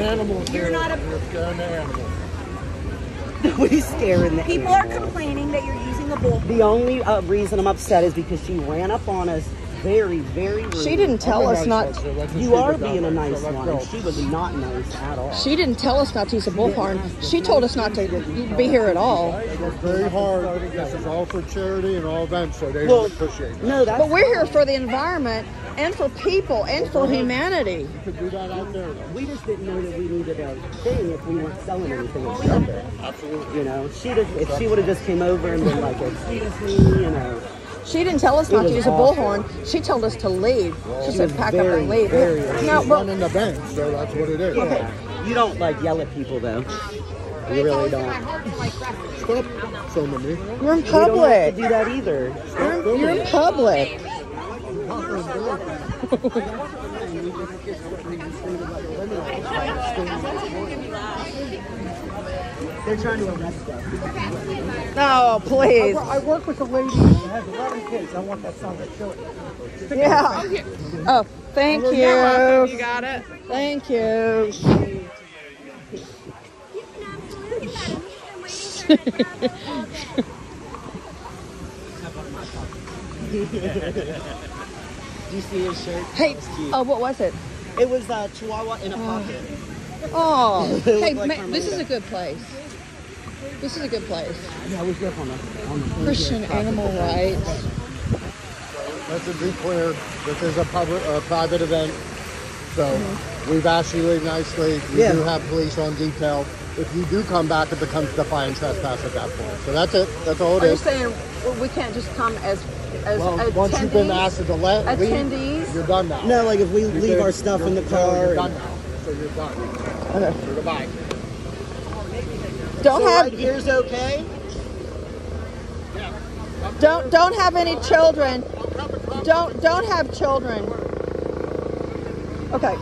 animals You're here. not a- You're scaring the animals. we scaring the People are complaining that you're using a bull. The only uh, reason I'm upset is because she ran up on us very, very rude. She didn't tell I'm us nice not. one, so let's just You are being a nice So one. go. She was not nice at all. She didn't tell us not to use a bullhorn. She told us not to be here at all. They work very hard. This is all for charity and all events, so they Well, appreciate it. No, that's But we're here for the environment and for people and for humanity. You could do that out there. We just didn't know that we needed a thing if we weren't selling anything at shelter. Absolutely. You know, she just, if she would have just came over and been like, "Excuse me," you know, She didn't tell us It not to was use a bullhorn. She told us to leave. She She said, was pack up and leave. very- Now, She's but running the bank, so that's what it is. Okay. you don't like yell at people though. You really don't. Stop filming me. you're in public. You don't have to public. do that either. You're, you're in public. They're trying to arrest us. No, please. I work with a lady who has 11 kids. I want that song to show it. Yeah. Oh, thank you. You got it. Thank you. Do you see his shirt? Hey, It's cute. oh, what was it? It was uh, Chihuahua in a uh, pocket. Oh, hey, like ma- this is a good place. This is a good place. Yeah, we grew up on the, on the Christian animal rights. Let's be clear, this is a public, a private event, so mm-hmm. we've asked you to leave nicely. We Yeah. do have police on detail. If you do come back, it becomes defiant trespass at that point. So that's it, that's all it Are you is. saying well, we can't just come as as Well, attendees? once you've been asked to let, leave, Attendees? you're done now. No, like if we You leave did- our stuff in the car. You're and- done now, so you're done. Okay. So goodbye. Don't So have right here's okay. don't don't have any children. Don't don't have children. Okay.